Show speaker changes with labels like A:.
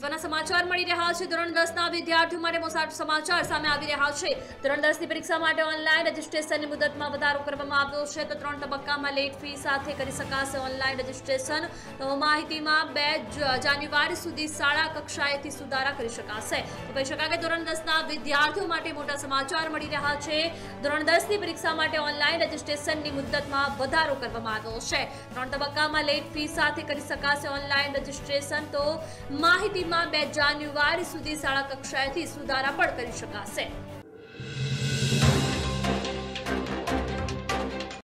A: સમાચાર મળી રહ્યા છે ધોરણ દસના વિદ્યાર્થીઓ માટે મોટા સમાચાર સામે આવી રહ્યા છે ધોરણ દસની પરીક્ષા માટે ઓનલાઈન રજીસ્ટ્રેશનની મુદતમાં વધારો કરવામાં આવ્યો છે તો ત્રણ તબક્કામાં લેટ ફી સાથે કરી શકાશે ઓનલાઈન રજીસ્ટ્રેશન તો માહિતીમાં બે જ- જાન્યુઆરી સુધી શાળા કક્ષાએથી સુધારા કરી શકાશે તો કહી શકાય કે ધોરણ દસના વિદ્યાર્થીઓ માટે મોટા સમાચાર મળી રહ્યા છે ધોરણ દસની પરીક્ષા માટે ઓનલાઈન રજીસ્ટ્રેશનની મુદતમાં વધારો કરવામાં આવ્યો છે ત્રણ તબક્કામાં લેટ ફી સાથે કરી શકાશે ઓનલાઈન રજીસ્ટ્રેશન તો માહિતીમાં બે જાન્યુઆરી સુધી શાળા કક્ષાએથી સુધારા પણ કરી શકાશે.